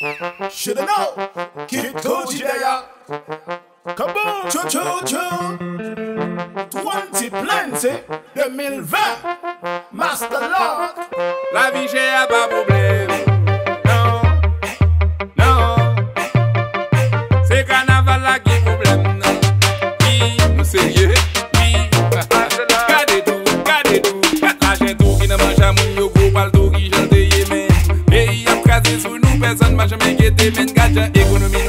Shoulda know. Kid told you Cho cho cho. 20 plenty. 2020. Master Lord. La vie j'ai à Mas já me que te men gaja Economia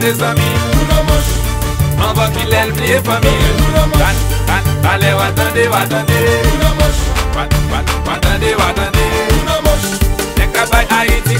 des amis. An ba ki lèl plie fami Ale watande watande Watande watande Dek a bay Haiti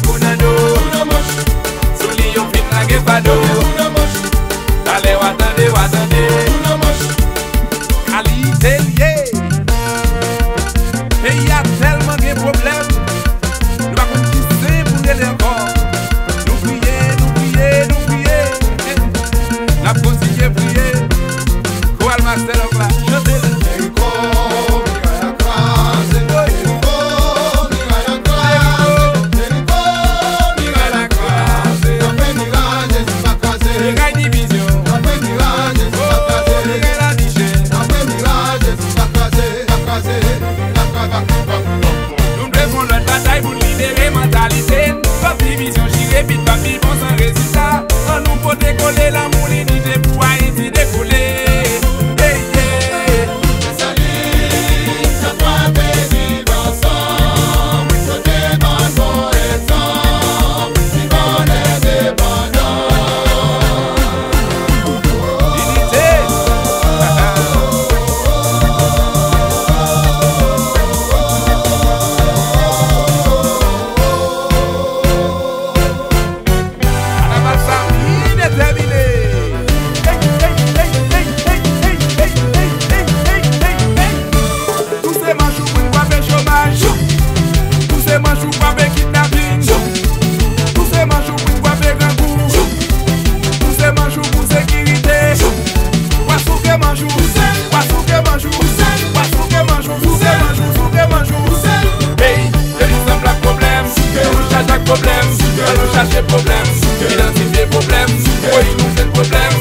chache problem, identifiye problem Voye nou jen problem,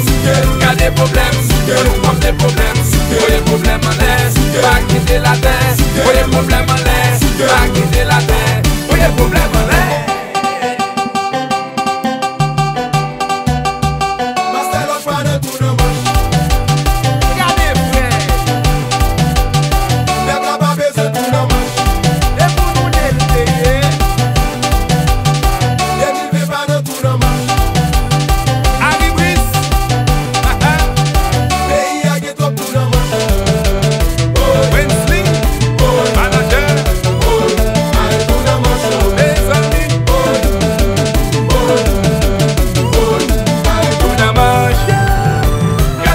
kade problem Voye nou pwante problem, voye problem anè Pak nite la den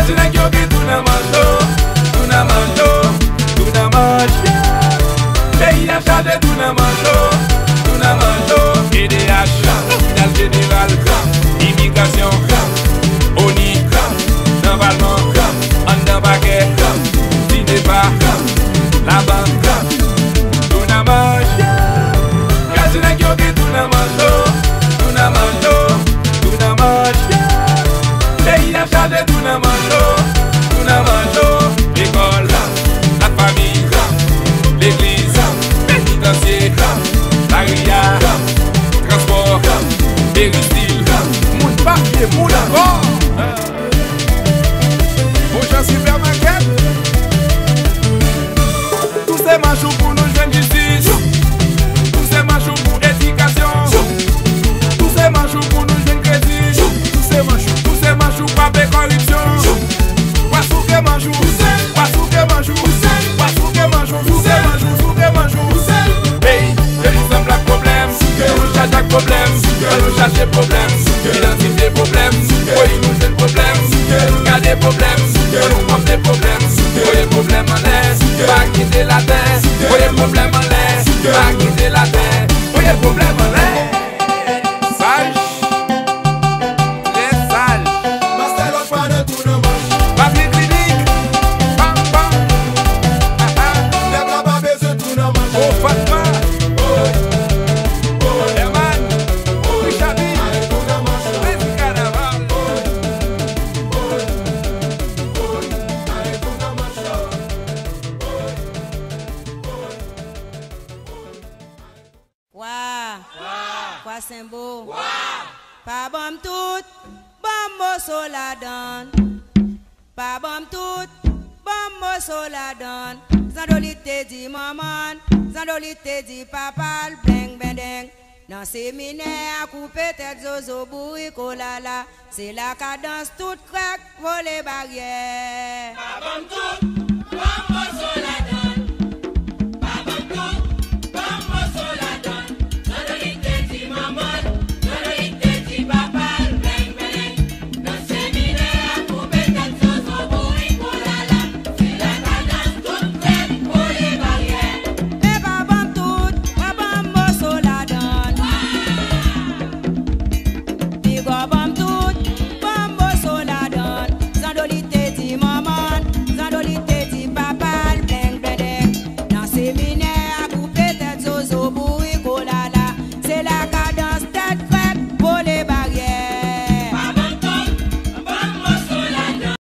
dancing like your biggest de problem, identif de problem, woye nou jen problem, ka de problem, woye nou paf de problem, woye problem anè, pa ki de la den, woye problem anè, pa ki de la den. Pa bom tout. Bom so la dan. Pa tout. Bom so la dan. Zandolite di maman. Zandolite di papa. Bleng bendeng. Nan séminaire, couper tête zozo boui kolala. C'est la cadence toute craque, voler barrière. Bam tout,